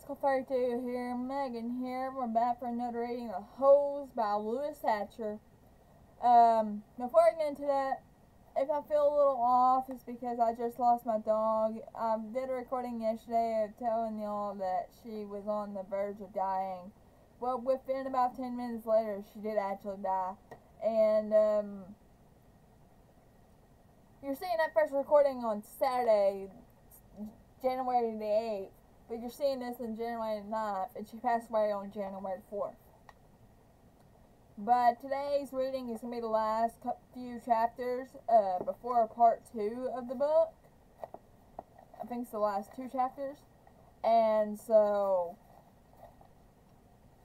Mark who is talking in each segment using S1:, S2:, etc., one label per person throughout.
S1: 42 here, Megan here. We're back for another reading of Holes by Louis Sachar. Um, before I get into that, if I feel a little off, it's because I just lost my dog. I did a recording yesterday of telling y'all that she was on the verge of dying. Well, within about 10 minutes later, she did actually die. And, um, you're seeing that first recording on Saturday, January the 8th. But you're seeing this in January 9th, and she passed away on January 4th. But today's reading is going to be the last few chapters uh, before part 2 of the book. I think it's the last two chapters. And so,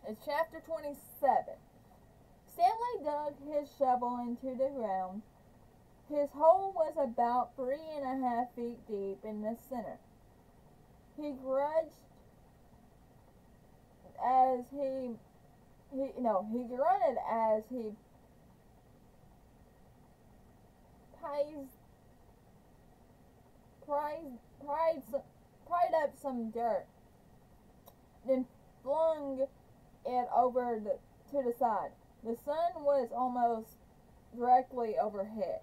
S1: it's chapter 27. Stanley dug his shovel into the ground. His hole was about three and a half feet deep in the center. He grudged as he he no he grunted as he pies pried pried pried up some dirt, then flung it over the to the side. The sun was almost directly overhead.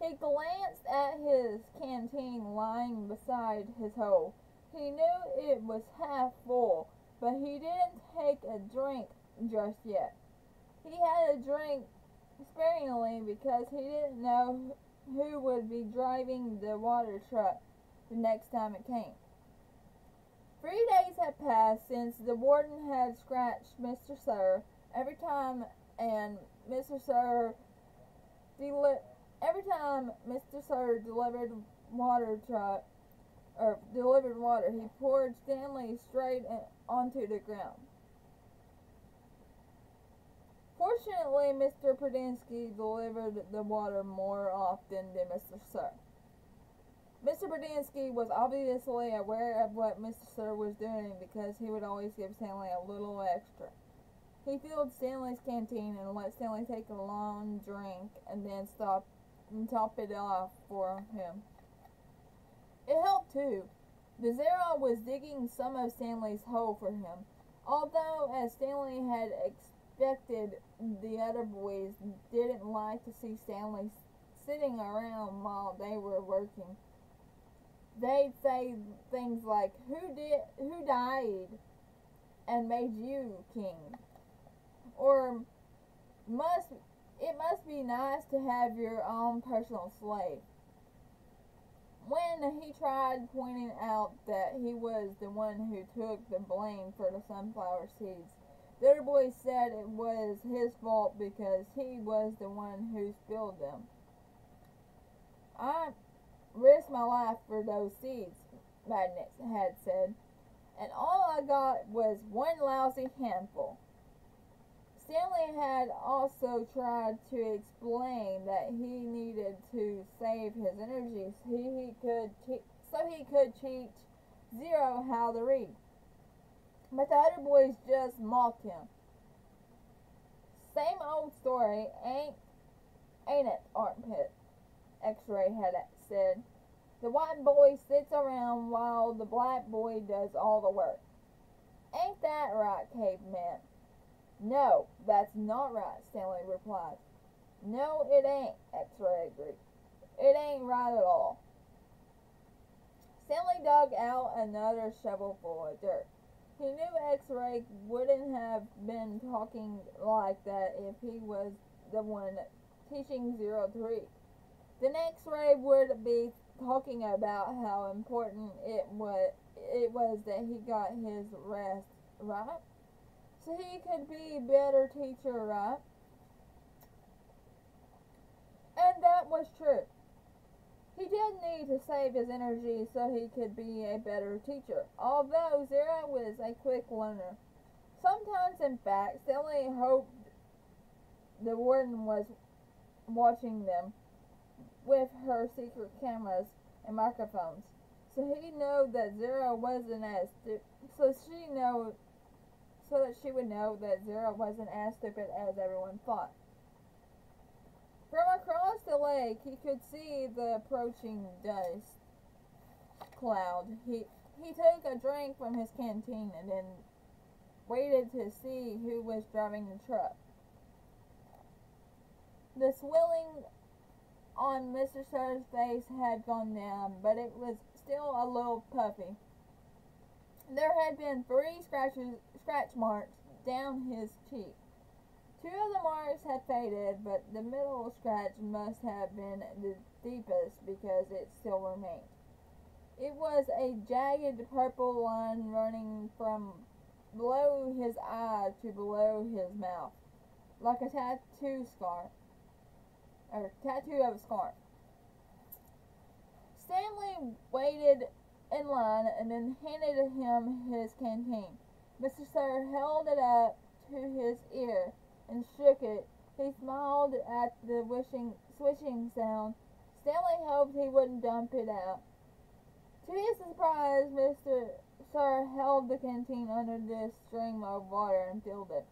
S1: He glanced at his canteen lying beside his hole. He knew it was half full, but he didn't take a drink just yet. He had a drink sparingly because he didn't know who would be driving the water truck the next time it came. Three days had passed since the warden had scratched Mr. Sir every time, and Mr. Sir deli- Every time Mr. Sir delivered water truck or delivered water, he poured Stanley straight onto the ground. Fortunately, Mr. Prudensky delivered the water more often than Mr. Sir. Mr. Prudensky was obviously aware of what Mr. Sir was doing because he would always give Stanley a little extra. He filled Stanley's canteen and let Stanley take a long drink and then stop and top it off for him. It helped too. The Zero was digging some of Stanley's hole for him. Although, as Stanley had expected, the other boys didn't like to see Stanley sitting around while they were working. They'd say things like, "Who did? Who died, and made you king?" Or, "Must it must be nice to have your own personal slave. When he tried pointing out that he was the one who took the blame for the sunflower seeds, the other boy said it was his fault because he was the one who spilled them. I risked my life for those seeds, Magnet had said, and all I got was one lousy handful. Stanley had also tried to explain that he needed to save his energy so he could so he could teach Zero how to read. But the other boys just mocked him. Same old story, ain't ain't it, Armpit? X-Ray had said. The white boy sits around while the black boy does all the work. Ain't that right, caveman? No, that's not right, Stanley replied. No, it ain't, X-Ray agreed. It ain't right at all. Stanley dug out another shovelful of dirt. He knew X-Ray wouldn't have been talking like that if he was the one teaching Zero Three. Then X-Ray would be talking about how important it was, it was that he got his rest, right? So he could be a better teacher, right? And that was true. He did need to save his energy so he could be a better teacher, although Zero was a quick learner. Sometimes, in fact, Stanley hoped the warden was watching them with her secret cameras and microphones, so he knew that Zero wasn't as so she know so that she would know that Zero wasn't as stupid as everyone thought. From across the lake, he could see the approaching dust cloud. He He took a drink from his canteen and then waited to see who was driving the truck. The swelling on Mr. Sir's face had gone down, but it was still a little puffy. There had been three scratches, scratch marks down his cheek. Two of the marks had faded, but the middle scratch must have been the deepest because it still remained. It was a jagged purple line running from below his eye to below his mouth, like a tattoo scar, or tattoo of a scar. Stanley waited in line and then handed him his canteen. Mr. Sir held it up to his ear and shook it. He smiled at the wishing, swishing sound. Stanley hoped he wouldn't dump it out. To his surprise, Mr. Sir held the canteen under the stream of water and filled it.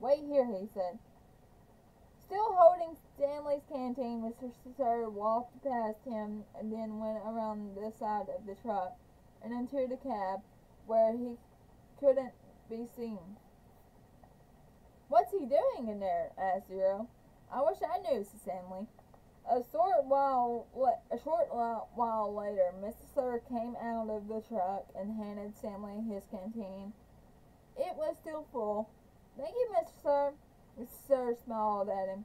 S1: Wait here, he said. Still holding Stanley's canteen, Mr. Sir walked past him and then went around the side of the truck and into the cab where he couldn't be seen. What's he doing in there? asked Zero. I wish I knew, said Stanley. A short while, a short while later, Mr. Sir came out of the truck and handed Stanley his canteen. It was still full. Thank you, Mr. Sir. Sir smiled at him.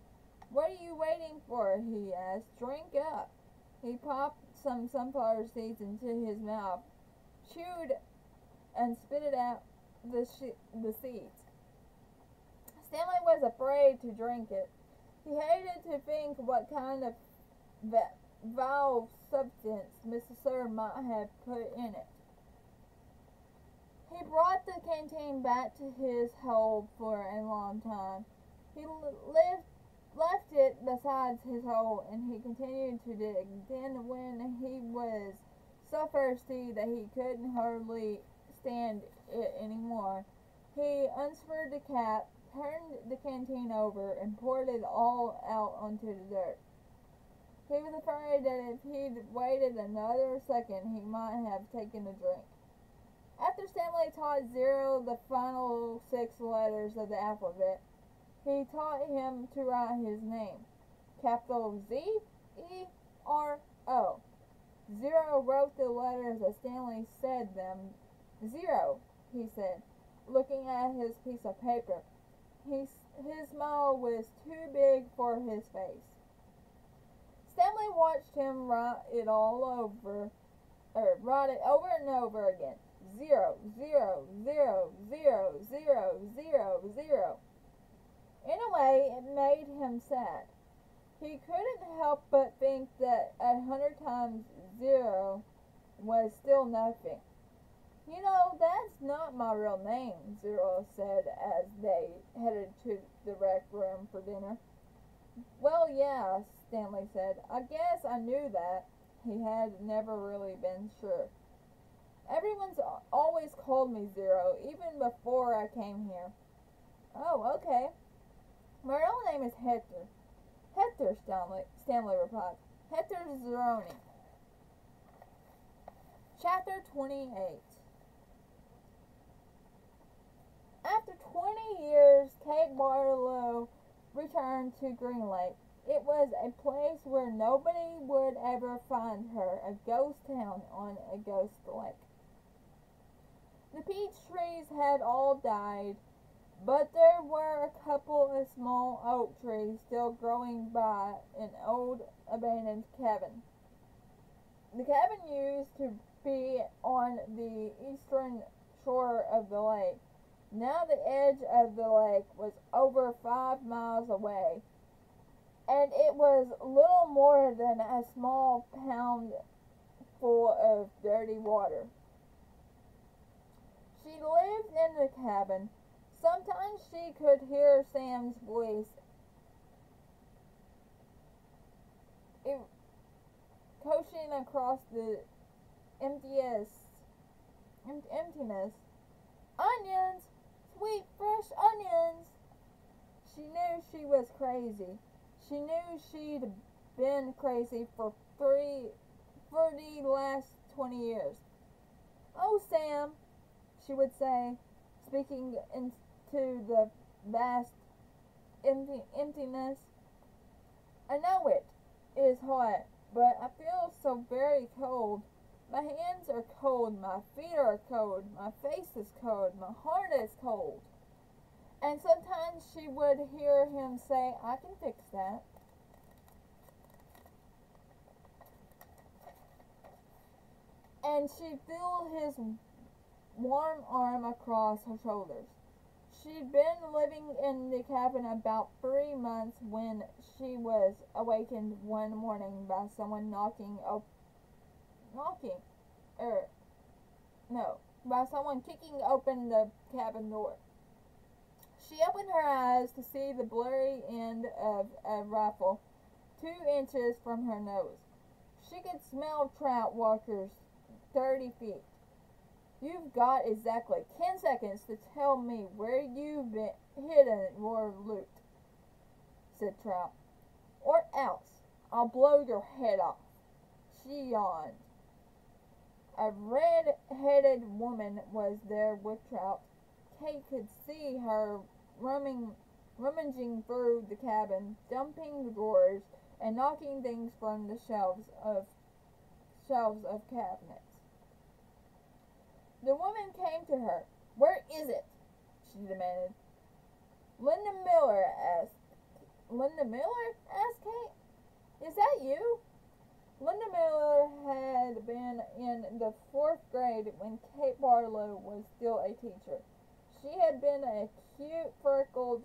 S1: What are you waiting for? he asked. Drink up. He popped some sunflower seeds into his mouth, chewed, and spit out the, the seeds. Stanley was afraid to drink it. He hated to think what kind of vile substance Mr. Sir might have put in it. He brought the canteen back to his hold for a long time. He lived, left it beside his hole and he continued to dig. Then, when he was so thirsty that he couldn't hardly stand it anymore, he unscrewed the cap turned the canteen over, and poured it all out onto the dirt. He was afraid that if he'd waited another second, he might have taken a drink. After Stanley taught Zero the final six letters of the alphabet, he taught him to write his name. Capital Z E R O. Zero wrote the letters as Stanley said them. Zero, he said, looking at his piece of paper. He, his smile was too big for his face. Stanley watched him write it all over, or write it over and over again. Zero, zero, zero, zero, zero, zero, zero. In a way, it made him sad. He couldn't help but think that a hundred times zero was still nothing. You know, that's not my real name, Zero said as they headed to the rec room for dinner. Well, yeah, Stanley said. I guess I knew that. He had never really been sure. Everyone's always called me Zero, even before I came here. Oh, okay. My real name is Hector. Hector, Stanley, Stanley replied. Hector Zeroni. Chapter 28 After 20 years, Kate Barlow returned to Green Lake. It was a place where nobody would ever find her, a ghost town on a ghost lake. The peach trees had all died, but there were a couple of small oak trees still growing by an old abandoned cabin. The cabin used to be on the eastern shore of the lake. Now the edge of the lake was over five miles away, and it was little more than a small pound full of dirty water. She lived in the cabin. Sometimes she could hear Sam's voice coaching across the emptiness. emptiness. Onions! sweet, fresh onions. She knew she was crazy. She knew she'd been crazy for three, for the last 20 years. Oh, Sam, she would say, speaking into the vast empty, emptiness. I know it is hot, but I feel so very cold. My hands are cold, my feet are cold, my face is cold, my heart is cold. And sometimes she would hear him say, I can fix that. And she'd feel his warm arm across her shoulders. She'd been living in the cabin about three months when she was awakened one morning by someone knocking op- knocking er no by someone kicking open the cabin door. She opened her eyes to see the blurry end of a rifle two inches from her nose. She could smell Trout Walker's thirty feet. You've got exactly ten seconds to tell me where you've been hidden your loot, said Trout, or else I'll blow your head off. She yawned. A red-headed woman was there with Trout. Kate could see her rumming, rummaging through the cabin, dumping drawers, and knocking things from the shelves of shelves of cabinets. The woman came to her. Where is it? she demanded. Linda Miller asked. Linda Miller? asked Kate. Is that you? Linda Miller had been in the fourth grade when Kate Barlow was still a teacher. She had been a cute, freckled,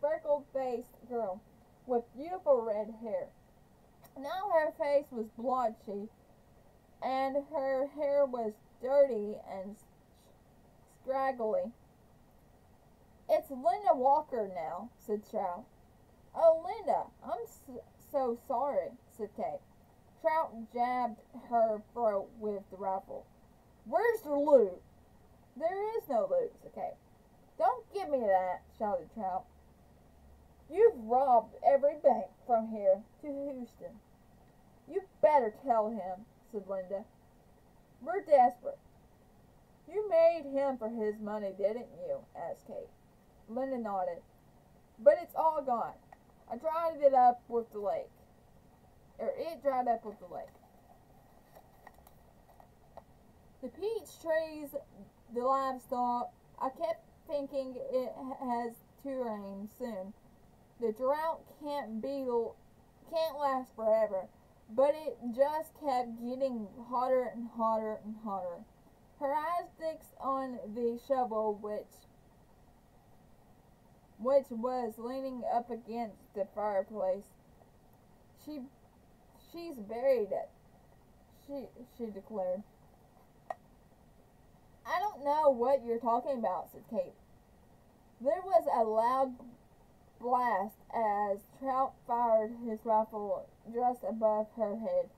S1: freckled-faced girl with beautiful red hair. Now her face was blotchy, and her hair was dirty and scraggly. It's Linda Walker now, said Trout. Oh, Linda, I'm so sorry, said Kate. Trout jabbed her throat with the rifle. Where's the loot? There is no loot, said Kate. Don't give me that, shouted Trout. You've robbed every bank from here to Houston. You better tell him, said Linda. We're desperate. You made him for his money, didn't you? asked Kate. Linda nodded. But it's all gone. I dried it up with the lake. Or it dried up with the lake. The peach trees, the livestock, I kept thinking it has to rain soon. The drought can't be can't last forever. But it just kept getting hotter and hotter and hotter. Her eyes fixed on the shovel which which was leaning up against the fireplace. She she's buried it. She she declared. I don't know what you're talking about, said Kate. There was a loud blast as Trout fired his rifle just above her head.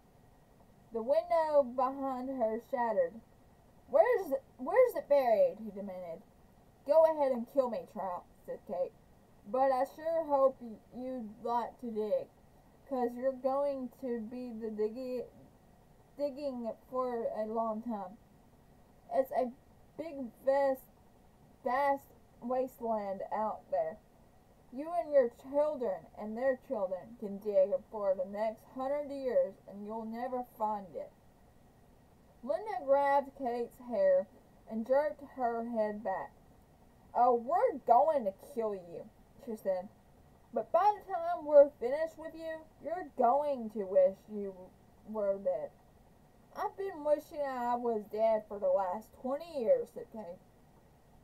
S1: The window behind her shattered. Where's it, where's it buried? he demanded. Go ahead and kill me, Trout, said Kate. But I sure hope you'd like to dig, 'cause you're going to be the diggy, digging for a long time. It's a big, vast, vast wasteland out there. You and your children and their children can dig for the next hundred years and you'll never find it. Linda grabbed Kate's hair and jerked her head back. Oh, we're going to kill you, she said. But by the time we're finished with you, you're going to wish you were dead. I've been wishing I was dead for the last twenty years, said Kate.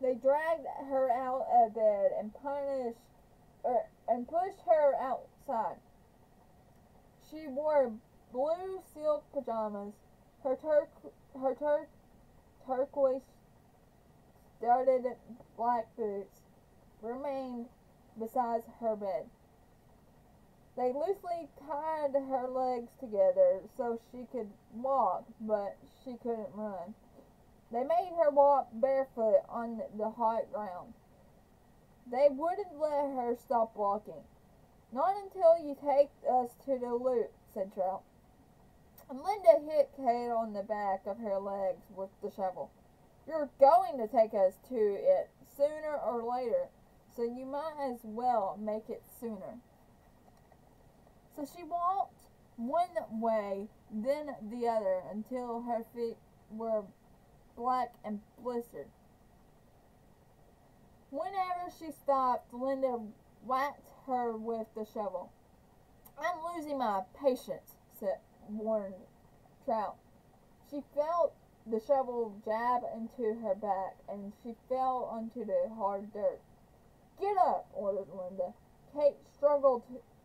S1: They dragged her out of bed and punished er, and pushed her outside. She wore blue silk pajamas. Her tur- her tur- turquoise studded black boots remained beside her bed. They loosely tied her legs together so she could walk, but she couldn't run. They made her walk barefoot on the hot ground. They wouldn't let her stop walking. Not until you take us to the loot, said Trout. And Linda hit Kate on the back of her legs with the shovel. You're going to take us to it sooner or later, so you might as well make it sooner. So she walked one way, then the other, until her feet were black and blistered. Whenever she stopped, Linda whacked her with the shovel. I'm losing my patience, said warned Trout. She felt the shovel jab into her back, and she fell onto the hard dirt. Get up, ordered Linda. Kate struggled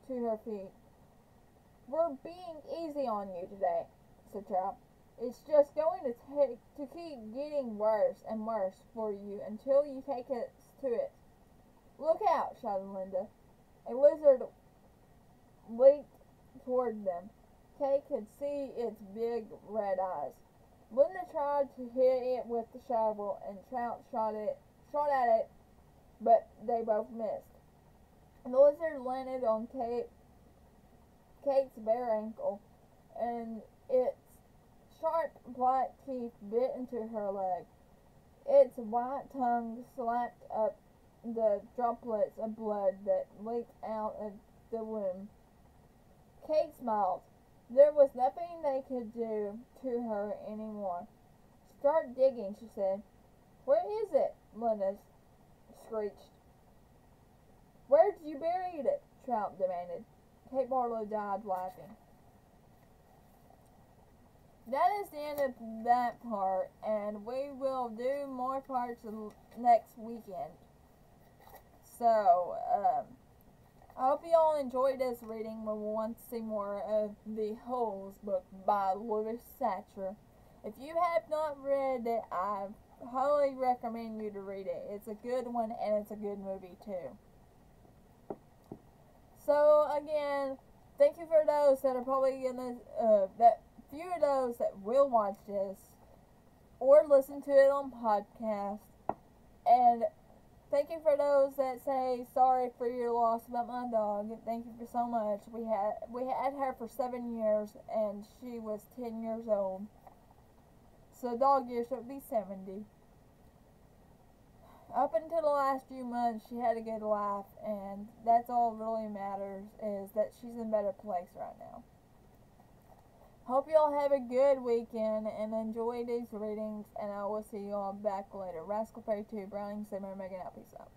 S1: to, her feet. We're being easy on you today, said Trout. It's just going to take to keep getting worse and worse for you until you take us to it. Look out, shouted Linda. A lizard leaped toward them. Kate could see its big red eyes. Linda tried to hit it with the shovel, and Trout shot it, shot at it, but they both missed. The lizard landed on Kate, Kate's bare ankle, and its sharp black teeth bit into her leg. Its white tongue slapped up the droplets of blood that leaked out of the wound. Kate smiled. There was nothing they could do to her any more. Start digging, she said. Where is it? Linda screeched. Where'd you bury it? Trout demanded. Kate Barlow died laughing. That is the end of that part, and we will do more parts next weekend. So, um, I hope you all enjoyed this reading. We want to see more of the Holes book by Louis Sachar. If you have not read it, I highly recommend you to read it. It's a good one and it's a good movie too. So again, thank you for those that are probably gonna uh, that few of those that will watch this or listen to it on podcast and Thank you for those that say sorry for your loss about my dog. Thank you for so much. We had we had her for seven years and she was ten years old. So dog years should be seventy. Up until the last few months she had a good life and that's all really matters is that she's in a better place right now. Hope you all have a good weekend and enjoy these readings, and I will see you all back later. Rascal Fairy 2, Browning, Simmer, Megan out. Peace out.